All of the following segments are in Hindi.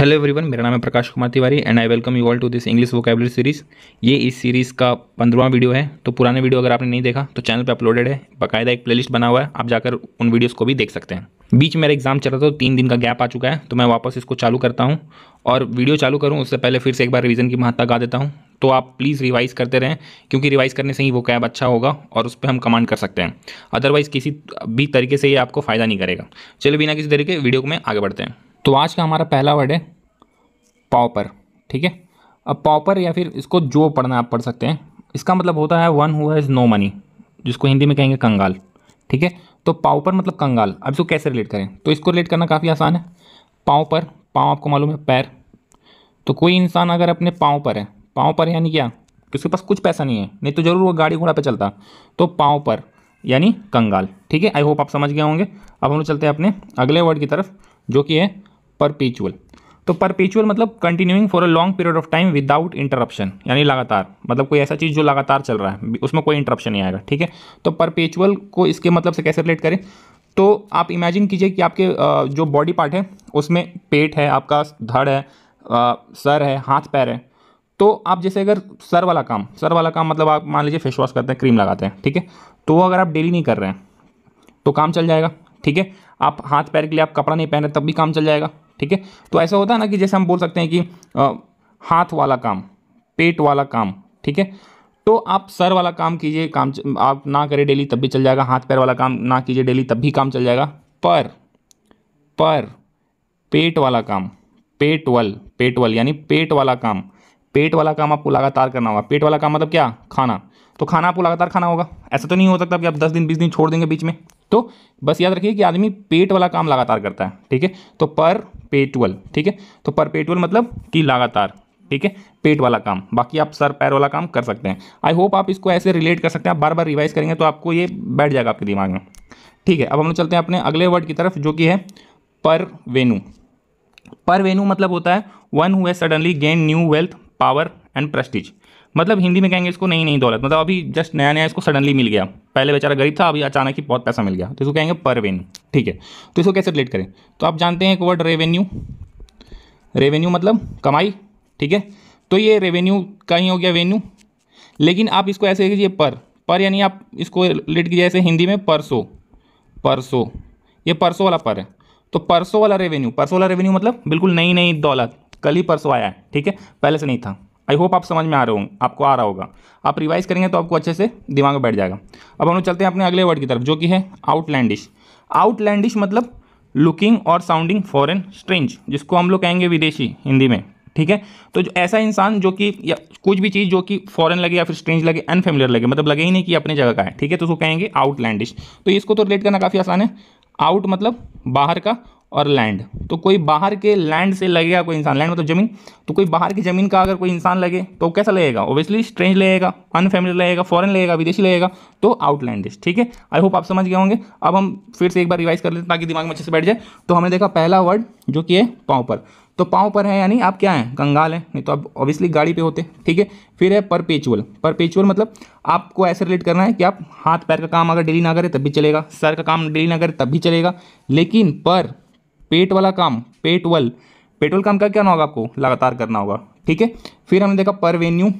हेलो एवरीवन मेरा नाम है Prakash Kumar Tiwari and I welcome you all to this English vocabulary series ये इस सीरीज़ का पंद्रहवा वीडियो है तो पुराने वीडियो अगर आपने नहीं देखा तो चैनल पे अपलोडेड है, बाकायदा एक प्लेलिस्ट बना हुआ है, आप जाकर उन वीडियोस को भी देख सकते हैं। बीच मेरा एग्ज़ाम चल रहा था तो तीन दिन का गैप आ चुका है तो मैं वापस इसको चालू करता हूँ और वीडियो चालू करूँ, उससे पहले फिर से एक बार रिविज़न की महत्ता गा देता हूँ। तो आप प्लीज़ रिवाइज़ करते रहें, क्योंकि रिवाइज़ करने से ही वो कैब अच्छा होगा और उस पर हम कमांड कर सकते हैं। अदरवाइज़ किसी भी तरीके से ये आपको फ़ायदा नहीं करेगा। चलिए बिना किसी तरीके वीडियो को में आगे बढ़ते हैं। तो आज का हमारा पहला वर्ड है पॉपर ठीक है? अब पॉपर या फिर इसको जो पढ़ना आप पढ़ सकते हैं, इसका मतलब होता है one who has no money जिसको हिंदी में कहेंगे कंगाल, ठीक है? तो पाँव मतलब कंगाल, अब इसको कैसे रिलेट करें? तो इसको रिलेट करना काफ़ी आसान है। पाँव पर पाँव आपको मालूम है, पैर। तो कोई इंसान अगर अपने पाँव पर है पाँव पर यानी क्या? तो उसके पास कुछ पैसा नहीं है, नहीं तो ज़रूर वो गाड़ी घोड़ा पे चलता। तो पाँव पर यानी कंगाल, ठीक है? आई होप आप समझ गए होंगे। अब हम लोग चलते हैं अपने अगले वर्ड की तरफ़, जो कि है परपेचुअल तो परपेचुअल मतलब continuing for a long period of time without interruption यानी लगातार। मतलब कोई ऐसा चीज़ जो लगातार चल रहा है, उसमें कोई इंटरप्शन नहीं आएगा, ठीक है? तो परपेचुअल को इसके मतलब से कैसे रिलेट करें? तो आप इमेजिन कीजिए कि आपके जो बॉडी पार्ट है, उसमें पेट है, आपका धड़ है सर है, हाथ पैर है। तो आप जैसे अगर सर वाला काम, सर वाला काम मतलब आप मान लीजिए फेस वॉश करते हैं, क्रीम लगाते हैं, ठीक है? तो वो अगर आप डेली नहीं कर रहे हैं तो काम चल जाएगा, ठीक है? आप हाथ पैर के लिए आप कपड़ा नहीं पहन रहे, तब भी काम चल जाएगा। ठीक है? तो ऐसा होता है ना कि जैसे हम बोल सकते हैं कि आ, हाथ वाला काम पेट वाला काम ठीक है? तो आप सर वाला काम कीजिए काम आप ना करें डेली तब भी चल जाएगा। हाथ पैर वाला काम ना कीजिए डेली तब भी काम चल जाएगा। पर पर पेट वाला काम पेट वल पेट वल यानी पेट वाला काम पेट वाला काम आपको लगातार करना होगा। पेट वाला काम मतलब क्या? खाना। तो खाना आपको लगातार खाना होगा। ऐसा तो नहीं हो सकता कि आप दस दिन बीस दिन छोड़ देंगे बीच में। तो बस याद रखिए कि आदमी पेट वाला काम लगातार करता है, ठीक है? तो पर पेटुअल ठीक है? तो पर पेटुअल मतलब कि लगातार, ठीक है? पेट वाला काम, बाकी आप सर पैर वाला काम कर सकते हैं। आई होप आप इसको ऐसे रिलेट कर सकते हैं, आप बार बार रिवाइज करेंगे तो आपको ये बैठ जाएगा आपके दिमाग में, ठीक है? अब हम लोग चलते हैं अपने अगले वर्ड की तरफ़, जो कि है पर वेनु पर वेनु मतलब होता है one who has suddenly gain new wealth power and prestige मतलब हिंदी में कहेंगे इसको नहीं नहीं दौलत। मतलब अभी जस्ट नया नया इसको सडनली मिल गया। पहले बेचारा गरीब था, अभी अचानक ही बहुत पैसा मिल गया। तो इसको कहेंगे परवेन्यू, ठीक है? तो इसको कैसे रिलेट करें? तो आप जानते हैं एक वर्ड रेवेन्यू रेवेन्यू मतलब कमाई, ठीक है? तो ये रेवेन्यू का ही हो गया वेन्यू लेकिन आप इसको ऐसे कीजिए पर। पर यानी आप इसको रिलेट कीजिए ऐसे हिंदी में परसों। परसों। ये परसों वाला पर है। तो परसों वाला रेवेन्यू परसों वाला रेवेन्यू मतलब बिल्कुल नई नई दौलत। कल ही परसों आया है, ठीक है? पहले से नहीं था। आई होप आप समझ में आ रहे होंगे, आपको आ रहा होगा। आप रिवाइज करेंगे तो आपको अच्छे से दिमाग में बैठ जाएगा। अब हम लोग चलते हैं अपने अगले वर्ड की तरफ़, जो कि है आउटलैंडिश आउटलैंडिश मतलब लुकिंग और साउंडिंग फॉरेन स्ट्रेंज जिसको हम लोग कहेंगे विदेशी, हिंदी में, ठीक है? तो जो ऐसा इंसान जो कि, या कुछ भी चीज़ जो कि फॉरेन लगे या फिर स्ट्रेंज लगे अनफेमिलियर लगे मतलब लगे ही नहीं कि अपने जगह का है, ठीक है? तो उसको कहेंगे आउटलैंडिश तो इसको तो रिलेट करना काफ़ी आसान है। आउट मतलब बाहर का और लैंड तो कोई बाहर के लैंड से लगेगा कोई इंसान. लैंड मतलब ज़मीन. तो कोई बाहर की ज़मीन का अगर कोई इंसान लगे तो कैसा लगेगा? ओबियसली स्ट्रेंज लगेगा अनफेमिलियर लगेगा फॉरेन लगेगा, विदेशी लगेगा तो आउटलैंडिश ठीक है? आई होप आप समझ गए होंगे. अब हम फिर से एक बार रिवाइज कर लेते हैं ताकि दिमाग में अच्छे से बैठ जाए. तो हमने देखा पहला वर्ड जो कि है पाँव पर. तो पाँव पर है यानी आप क्या हैं? कंगाल हैं. नहीं तो आप ऑब्वियसली गाड़ी पे होते. ठीक है? फिर है परपेचुअल परपेचुअल मतलब आपको ऐसे रिलेट करना है कि आप हाथ पैर का काम अगर डेली ना करें, तब भी चलेगा. सर का काम डेली ना करें, तब भी चलेगा. लेकिन पर पेट वाला काम पेट वल पेट्रोल काम का क्या होगा आपको? लगातार करना होगा। ठीक है? फिर हमने देखा परवेन्यू।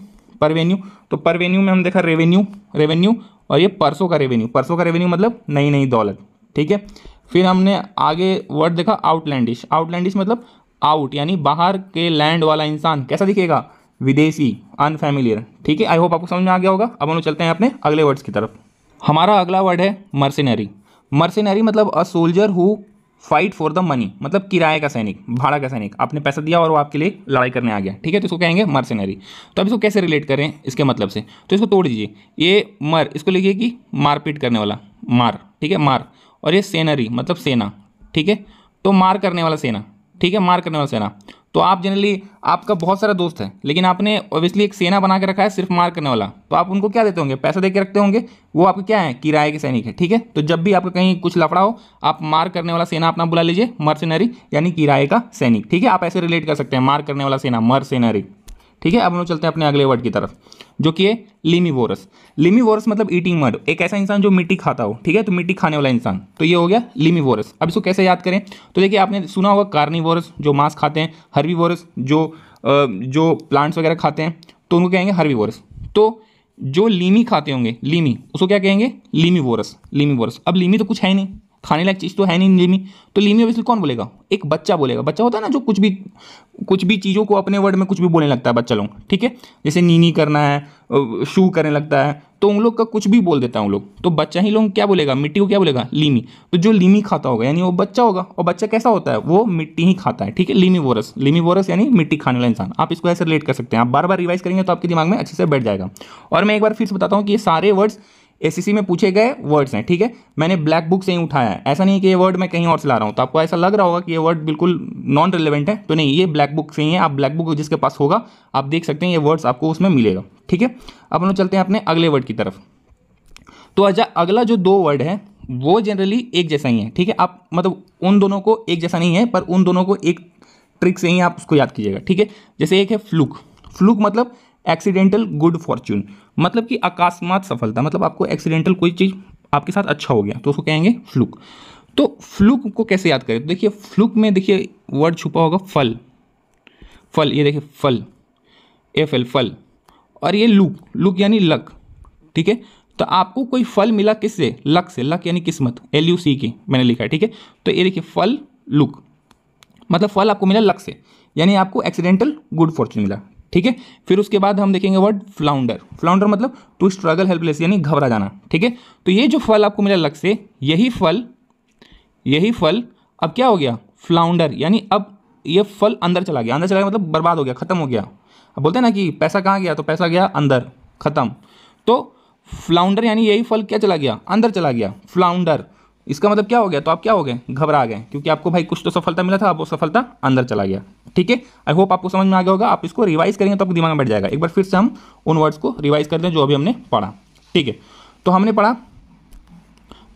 परवेन्यू। तो परवेन्यू में हमने देखा रेवेन्यू रेवेन्यू और ये परसों का रेवेन्यू। परसों का रेवेन्यू मतलब नई नई दौलत। ठीक है? फिर हमने आगे वर्ड देखा आउटलैंडिश। आउटलैंडिश मतलब आउट, यानी बाहर के लैंड वाला इंसान। कैसा दिखेगा? विदेशी, अनफेमिलियर। ठीक है? आई होप आपको समझ में आ गया होगा। अब हम लोग चलते हैं अपने अगले वर्ड्स की तरफ़। हमारा अगला वर्ड है मर्सिनरी मर्सिनरी मतलब a soldier who fight for the money मतलब किराए का सैनिक, भाड़ा का सैनिक। आपने पैसा दिया और वो आपके लिए लड़ाई करने आ गया, ठीक है? तो इसको कहेंगे मर्सेनरी तो अब इसको कैसे रिलेट करें इसके मतलब से? तो इसको तोड़ दीजिए। ये मर, इसको लिखिए कि मारपीट करने वाला, मार, ठीक है? मार। और ये सेनरी मतलब सेना, ठीक है? तो मार करने वाला सेना, ठीक है? मार करने वाला सेना। तो आप जनरली आपका बहुत सारा दोस्त है, लेकिन आपने ऑब्वियसली एक सेना बना के रखा है सिर्फ़ मार करने वाला। तो आप उनको क्या देते होंगे? पैसा दे के रखते होंगे? वो आपके क्या है? किराए के सैनिक है, ठीक है? तो जब भी आपका कहीं कुछ लफड़ा हो, आप मार करने वाला सेना अपना बुला लीजिए मर्सेनरी यानी किराए का सैनिक, ठीक है? आप ऐसे रिलेट कर सकते हैं, मार करने वाला सेना मर्सिनरी ठीक है? अब हम लोग चलते हैं अपने अगले वर्ड की तरफ़, जो कि है लिमीवोरस। लिमीवोरस मतलब ईटिंग मर्ड एक ऐसा इंसान जो मिट्टी खाता हो, ठीक है? तो मिट्टी खाने वाला इंसान। तो ये हो गया लिमी लिमीवोरस। अब इसको कैसे याद करें? तो देखिए, आपने सुना होगा कार्निवोरस, जो मांस खाते हैं, हर्बीवोरस, जो जो प्लांट्स वगैरह खाते हैं तो उनको कहेंगे हर्बीवोरस। तो जो लीमी खाते होंगे, लीमी, उसको क्या कहेंगे? लीमी वोरस लीमी वोरस अब लीमी तो कुछ है नहीं। खाने लायक चीज़ तो है नहीं लीमी। तो लीमी ऑब्वियसली कौन बोलेगा? एक बच्चा बोलेगा। बच्चा होता है ना जो कुछ भी कुछ भी चीज़ों को अपने वर्ड में कुछ भी बोलने लगता है बच्चा लोग, ठीक है? जैसे नीनी करना है शू करने लगता है तो उन लोग का कुछ भी बोल देता है उन लोग। तो बच्चा ही लोग क्या बोलेगा? मिट्टी को क्या बोलेगा? लीमी। तो जो लीमी खाता होगा, यानी वो बच्चा होगा, और बच्चा कैसा होता है? वो मिट्टी ही खाता है, ठीक है? लीमी वोरस लीमी वोरस यानी मिट्टी खाने वाला इंसान। आप इसको ऐसे रिलेट कर सकते हैं। आप बार बार रिवाइज करेंगे तो आपके दिमाग में अच्छे से बैठ जाएगा। और मैं एक बार फिर से बताता हूँ कि ये सारे वर्ड्स एसएससी में पूछे गए वर्ड्स हैं, ठीक है? मैंने ब्लैक बुक से ही उठाया है। ऐसा नहीं कि ये वर्ड मैं कहीं और से ला रहा हूँ। तो आपको ऐसा लग रहा होगा कि ये वर्ड बिल्कुल नॉन रिलेवेंट है। तो नहीं, ये ब्लैक बुक से ही है। आप ब्लैक बुक जिसके पास होगा, आप देख सकते हैं ये वर्ड्स आपको उसमें मिलेगा, ठीक है? अब हम लोग चलते हैं अपने अगले वर्ड की तरफ़। तो अच्छा अगला जो दो वर्ड है, वो जनरली एक जैसा ही है, ठीक है? आप मतलब उन दोनों को एक जैसा नहीं है, पर उन दोनों को एक ट्रिक से ही आप उसको याद कीजिएगा, ठीक है? जैसे एक है फ्लूक फ्लूक मतलब एक्सीडेंटल गुड फॉर्च्यून मतलब कि अकस्मात सफलता मतलब आपको एक्सीडेंटल कोई चीज़ आपके साथ अच्छा हो गया तो उसको कहेंगे फ्लूक तो फ्लूक को कैसे याद करें? तो देखिए फ्लूक में देखिए वर्ड छुपा होगा फल। फल, ये देखिए, फल। एफ़ एल फल। और ये लुक लुक यानी लक, ठीक है? तो आपको कोई फल मिला किससे? लक से। लक यानी किस्मत एल यू सी की मैंने लिखा है, ठीक है? तो ये देखिए, फल, लुक। मतलब फल आपको मिला लक से, यानी आपको एक्सीडेंटल गुड फॉर्चून मिला। ठीक है? फिर उसके बाद हम देखेंगे वर्ड फ्लाउंडर फ्लाउंडर मतलब टू स्ट्रगल हेल्पलेस यानी घबरा जाना, ठीक है? तो ये जो फल आपको मिला लक से, यही फल यही फल अब क्या हो गया? फ्लाउंडर यानी अब ये फल अंदर चला गया। अंदर चला गया मतलब बर्बाद हो गया, खत्म हो गया। अब बोलते हैं ना कि पैसा कहाँ गया? तो पैसा गया अंदर, खत्म। तो फ्लाउंडर यानी यही फल क्या चला गया? अंदर चला गया। फ्लाउंडर इसका मतलब क्या हो गया? तो आप क्या हो गए? घबरा गए, क्योंकि आपको भाई कुछ तो सफलता मिला था, अब वो सफलता अंदर चला गया। ठीक है? आई होप आपको समझ में आ गया होगा। आप इसको रिवाइज करेंगे तो आपको दिमाग में बैठ जाएगा। एक बार फिर से हम उन वर्ड्स को रिवाइज कर दें जो अभी हमने पढ़ा। ठीक है? तो हमने पढ़ा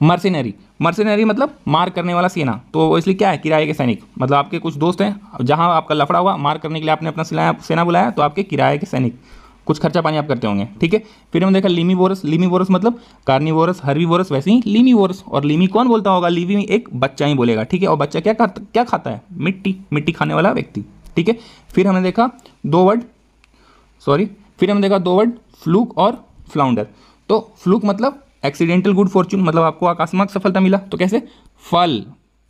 मर्सिनरी मर्सिनरी मतलब मार करने वाला सेना। तो इसलिए क्या है? किराए के सैनिक। मतलब आपके कुछ दोस्त हैं, जहाँ आपका लफड़ा हुआ, मार करने के लिए आपने अपना सेना बुलाया तो आपके किराए के सैनिक। कुछ खर्चा पानी आप करते होंगे, ठीक है? फिर हमने देखा लिमी वोरस लिमी वोरस मतलब कार्निवोरस वोरस वैसे ही लीमी वोरस और लीमी कौन बोलता होगा? लीमी एक बच्चा ही बोलेगा, ठीक है? और बच्चा क्या खाता क्या खाता है? मिट्टी मिट्टी खाने वाला व्यक्ति, ठीक है? फिर हमने देखा दो वर्ड, सॉरी, फिर हमने देखा दो वर्ड, फ्लूक और फ्लाउंडर। तो फ्लूक मतलब एक्सीडेंटल गुड फॉर्चून मतलब आपको अकस्मात सफलता मिला। तो कैसे? फल,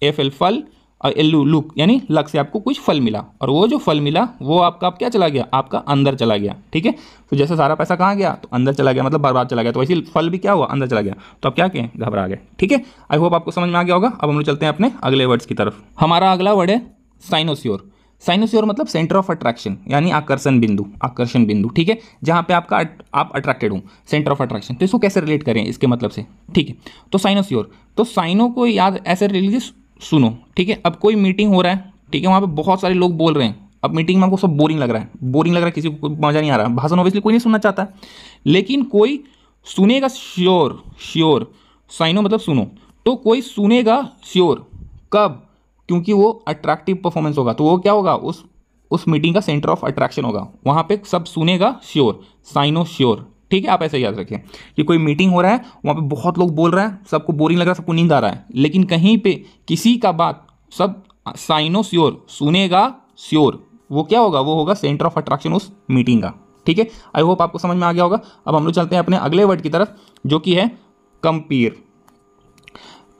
एफ़ एल, फल और एल्लू लुक, यानी लक से आपको कुछ फल मिला। और वो जो फल मिला, वो आपका आप क्या चला गया? आपका अंदर चला गया, ठीक है? तो जैसे सारा पैसा कहाँ गया? तो अंदर चला गया मतलब बर्बाद चला गया। तो वैसे फल भी क्या हुआ? अंदर चला गया। तो आप क्या कहें घबरा गए, ठीक है? आई होप आपको समझ में आ गया होगा। अब हम लोग चलते हैं अपने अगले वर्ड्स की तरफ़। हमारा अगला वर्ड है साइनोस्योर साइनोस्योर मतलब सेंटर ऑफ़ अट्रैक्शन यानी आकर्षण बिंदु आकर्षण बिंदु, ठीक है? जहाँ पे आपका आप अट्रैक्टेड हो सेंटर ऑफ़ अट्रैक्शन तो इसको कैसे रिलेट करें? इसके मतलब से, ठीक है? तो साइनोस्योर तो साइनो को याद ऐसे रिलेट लीजिए सुनो, ठीक है? अब कोई मीटिंग हो रहा है, ठीक है? वहाँ पे बहुत सारे लोग बोल रहे हैं। अब मीटिंग में आपको सब बोरिंग लग रहा है। बोरिंग लग रहा है, किसी को मज़ा नहीं आ रहा। भाषण ऑब्वियसली कोई नहीं सुनना चाहता। लेकिन कोई सुनेगा श्योर श्योर साइनो मतलब सुनो। तो कोई सुनेगा श्योर कब? क्योंकि वो अट्रैक्टिव परफॉर्मेंस होगा। तो वो क्या होगा? उस उस मीटिंग का सेंटर ऑफ़ अट्रैक्शन होगा। वहाँ पे सब सुनेगा श्योर साइनो श्योर ठीक है, आप ऐसे याद रखें कि कोई मीटिंग हो रहा है, वहाँ पे बहुत लोग बोल रहे हैं, सबको बोरिंग लग रहा है, सबको नींद आ रहा है। लेकिन कहीं पे किसी का बात सब साइनो श्योर सुनेगा श्योर वो क्या होगा? वो होगा सेंटर ऑफ़ अट्रैक्शन उस मीटिंग का। ठीक है? आई होप आपको समझ में आ गया होगा। अब हम लोग चलते हैं अपने अगले वर्ड की तरफ़, जो कि है कंपेयर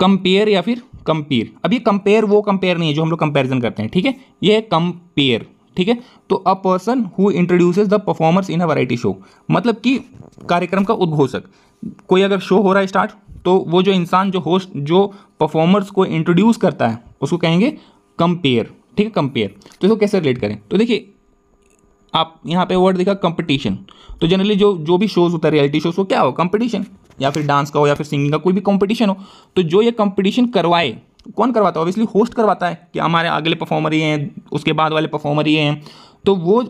कंपेयर या फिर कंपेयर अब ये कंपेयर वो कंपेयर नहीं है, जो हम लोग कंपेरिजन करते हैं। ठीक है? ये कंपेयर ठीक है? तो a person who introduces the performers in a variety show मतलब कि कार्यक्रम का उद्घोषक। कोई अगर शो हो रहा है स्टार्ट तो वो जो इंसान, जो होस्ट जो परफॉर्मर्स को इंट्रोड्यूस करता है, उसको कहेंगे कंपेयर ठीक है? कंपेयर तो इसको कैसे रिलेट करें? तो देखिए, आप यहाँ पे वर्ड देखा कंपटीशन तो जनरली जो जो भी शोज़ होता है रियलिटी शोज़ वो क्या हो? कंपटीशन या फिर डांस का हो, या फिर सिंगिंग का कोई भी कंपटीशन हो। तो जो ये कंपटीशन करवाए कौन करवाता है? ऑब्वियसली होस्ट करवाता है कि हमारे अगले परफॉर्मर ये हैं, उसके बाद वाले परफॉर्मर ये हैं। तो वो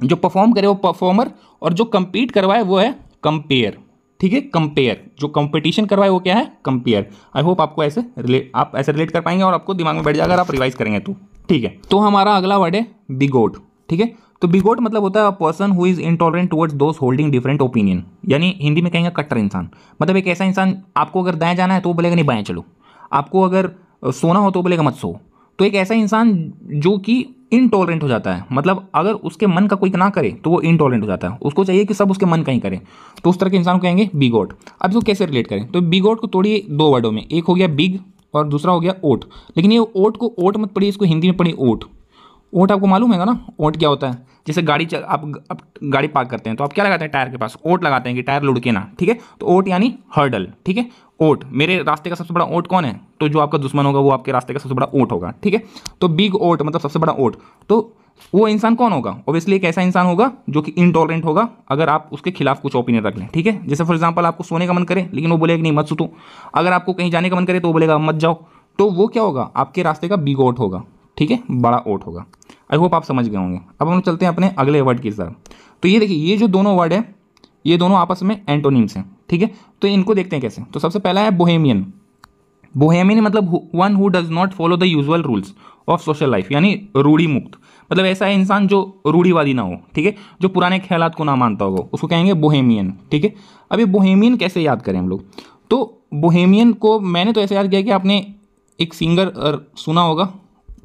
जो परफॉर्म करे वो परफॉर्मर और जो कंपीट करवाए वो है कंपेयर ठीक है? कंपेयर जो कंपटीशन करवाए वो क्या है? कंपेयर आई होप आपको ऐसे रिलेट आप ऐसे रिलेट कर पाएँगे और आपको दिमाग में बैठ जाएगा अगर आप रिवाइज करेंगे तो। ठीक है? तो हमारा अगला वर्ड है बिगोट ठीक है? तो बिगोट मतलब होता है person who is intolerant towards those holding different opinion यानी हिंदी में कहेंगे कट्टर इंसान। मतलब एक ऐसा इंसान आपको अगर दाएँ जाना है तो वो बोलेगा, नहीं, बाएँ चलो। आपको अगर सोना हो तो बोलेगा मत सो। तो एक ऐसा इंसान जो कि इनटॉलरेंट हो जाता है मतलब अगर उसके मन का कोई ना करे तो वो इनटॉलरेंट हो जाता है। उसको चाहिए कि सब उसके मन का ही करें। तो उस तरह के इंसान को कहेंगे बिगोट अब इसको कैसे रिलेट करें? तो बिगोट को तोड़िए दो वर्डों में एक हो गया बिग और दूसरा हो गया ओट लेकिन ये ओट को ओट मत पढ़िए इसको हिंदी में पढ़िए ओट ओट आपको मालूम है ना? ओट क्या होता है? जैसे गाड़ी चल आप, आप गाड़ी पार्क करते हैं तो आप क्या लगाते हैं? टायर के पास। ओट लगाते हैं कि टायर लुढ़के ना ठीक है? तो ओट यानी हर्डल ठीक है? ओट, मेरे रास्ते का सबसे बड़ा ओट कौन है? तो जो आपका दुश्मन होगा, वो आपके रास्ते का सबसे बड़ा ओट होगा, ठीक है? तो बिग ओट मतलब सबसे बड़ा ओट। तो वो इंसान कौन होगा? ओबियसली एक ऐसा इंसान होगा जो कि इनटॉलरेंट होगा, अगर आप उसके खिलाफ कुछ ओपिनियन रख लें, ठीक है? जैसे फॉर एग्ज़ाम्पल आपको सोने का मन करे, लेकिन वो बोलेगा नहीं, मत सुतो। अगर आपको कहीं जाने का मन करे तो वो बोलेगा, मत जाओ। तो वो क्या होगा? आपके रास्ते का बिग ओट होगा, ठीक है? बड़ा ओट होगा। आई होप आप समझ गए होंगे। अब हम चलते हैं अपने अगले वर्ड की तरफ़। तो ये देखिए, ये जो दोनों वर्ड है, ये दोनों आपस में एंटोनिम्स हैं। ठीक है? तो इनको देखते हैं कैसे? तो सबसे पहला है बोहेमियन बोहेमियन मतलब one who does not follow the usual rules of social life यानी रूढ़ी मुक्त. मतलब ऐसा है इंसान जो रूढ़ीवादी ना हो, ठीक है? जो पुराने ख्याल को ना मानता होगा उसको कहेंगे बोहेमियन ठीक है? अब ये बोहेमियन कैसे याद करें हम लोग? तो बोहेमियन को मैंने तो ऐसे याद किया कि आपने एक सिंगर सुना होगा,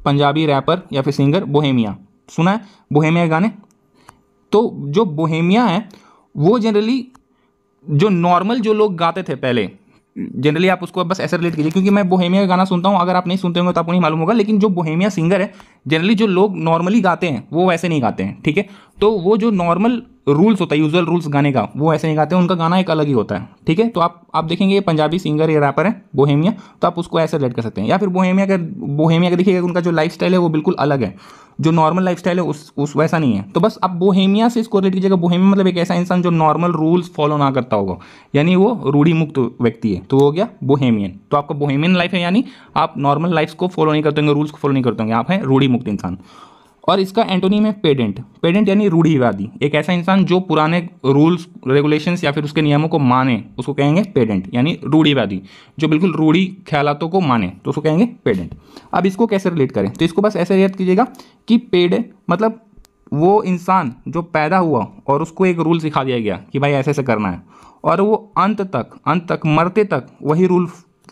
पंजाबी रैपर या फिर सिंगर बोहेमिया सुना है? बोहेमिया गाने? तो जो बोहेमिया है, वो जनरली जो नॉर्मल जो लोग गाते थे पहले जनरली आप उसको बस ऐसे रिलेट कीजिए, क्योंकि मैं बोहेमिया का गाना सुनता हूँ, अगर आप नहीं सुनते होंगे तो आपको नहीं मालूम होगा, लेकिन जो बोहेमिया सिंगर है जनरली जो लोग नॉर्मली गाते हैं, वो वैसे नहीं गाते हैं, ठीक है? तो वो जो नॉर्मल रूल्स होता है यूजुअल रूल्स गाने का, वो ऐसे नहीं गाते हैं उनका गाना एक अलग ही होता है, ठीक है? तो आप आप देखेंगे ये पंजाबी सिंगर या रैपर है बोहेमिया तो आप उसको ऐसे रिलेट कर सकते हैं। या फिर बोहेमिया का बोहेमिया का देखिएगा उनका जो लाइफ है, वो बिल्कुल अलग है। जो नॉर्मल लाइफ है, उस उस वैसा नहीं है। तो बस आप बोहेमिया से इसको रिलेट कीजिएगा। बोहेमिया मतलब एक ऐसा इंसान जो नॉर्मल रूल्स फॉलो ना करता होगा। यानी वो रूढ़ी मुक्त व्यक्ति है। तो वो हो गया बोहेमियन तो आपका बोहेमियन लाइफ है यानी आप नॉर्मल लाइफ को फॉलो नहीं करते होंगे रूल्स को फॉलो नहीं करते होंगे। आप हैं रूढ़ी मुक्त इंसान। और इसका एंटोनीम है पेडेंट पेडेंट यानी रूढ़ीवादी एक ऐसा इंसान जो पुराने रूल्स, रेगुलेशंस या फिर उसके नियमों को माने, उसको कहेंगे पेडेंट, यानी रूढ़ीवादी जो बिल्कुल रूढ़ी ख्यालातों को माने तो उसको कहेंगे पेडेंट। अब इसको कैसे रिलेट करें? तो इसको बस ऐसे याद कीजिएगा कि पेड मतलब वो इंसान जो पैदा हुआ और उसको एक रूल सिखा दिया गया कि भाई ऐसे ऐसे करना है, और वो अंत तक अंत तक, मरते तक वही रूल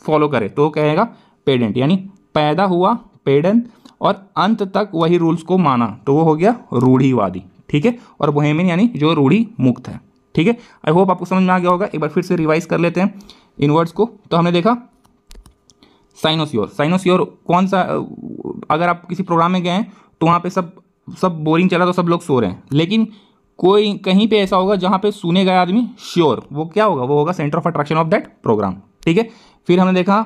फॉलो करे तो वो कहेगा पेडेंट, यानी पैदा हुआ पेडेंट और अंत तक वही रूल्स को माना। तो वो हो गया रूढ़ीवादी, ठीक है? और बोहेमियन यानी जो रूढ़ी मुक्त है, ठीक है? आई होप आपको समझ में आ गया होगा। एक बार फिर से रिवाइज कर लेते हैं इन वर्ड्स को। तो हमने देखा साइनोस्योर साइनोस्योर कौन सा अगर आप किसी प्रोग्राम में गए हैं तो वहाँ पे सब सब बोरिंग चला तो सब लोग सो रहे हैं। लेकिन कोई, कहीं पे ऐसा होगा जहाँ पे सुने गए आदमी श्योर वो क्या होगा? वो होगा centre of attraction of that programme ठीक है? फिर हमने देखा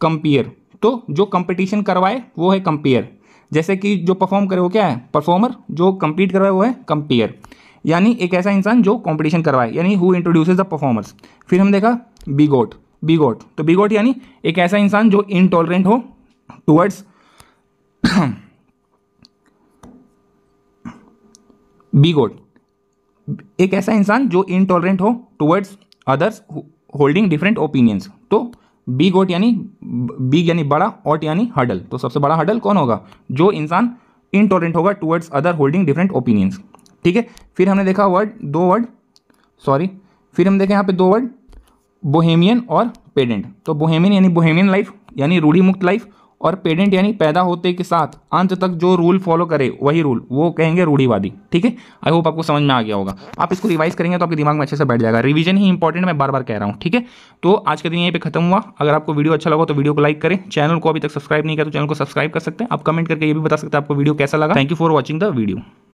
कंपियर तो जो कंपटीशन करवाए, वो है कंपेयर जैसे कि जो परफॉर्म करे, वो क्या है? परफॉर्मर जो कंपीट करवाए, वो है कंपेयर यानी एक ऐसा इंसान जो कंपटीशन करवाए, यानी हु इंट्रोड्यूसेज द परफॉर्मर्स फिर हम देखा बीगोट बीगोट तो बीगोट यानी एक ऐसा इंसान जो इनटॉलरेंट हो टुवर्ड्स बीगोट एक ऐसा इंसान जो इनटॉलरेंट हो towards others holding different opinions तो बी गोट यानी बिग यानी बड़ा ऑट यानी हडल तो सबसे बड़ा हडल कौन होगा? जो इंसान इंटॉलरेंट होगा towards other holding different opinions ठीक है? फिर हमने देखा वर्ड दो वर्ड सॉरी फिर हम देखे यहाँ पे दो वर्ड बोहेमियन और पेडेंट तो बोहेमियन यानी बोहेमियन लाइफ यानी रूढ़ी मुक्त लाइफ और पेडेंट यानी पैदा होते के साथ अंत तक जो रूल फॉलो करे, वही रूल। वो कहेंगे रूढ़ीवादी, ठीक है? आई होप आपको समझ में आ गया होगा। आप इसको रिवाइज करेंगे तो आपके दिमाग में अच्छे से बैठ जाएगा। रिवीजन ही इंपॉर्टेंट मैं बार बार कह रहा हूँ, ठीक है? तो आज के दिन यहीं पे खत्म हुआ। अगर आपको वीडियो अच्छा लगा तो वीडियो को लाइक करें। चैनल को अभी तक सब्सक्राइब नहीं किया तो चैनल को सब्सक्राइब कर सकते हैं। आप कमेंट करके ये भी बता सकते हैं आपको वीडियो कैसा लगा। Thank you for watching the video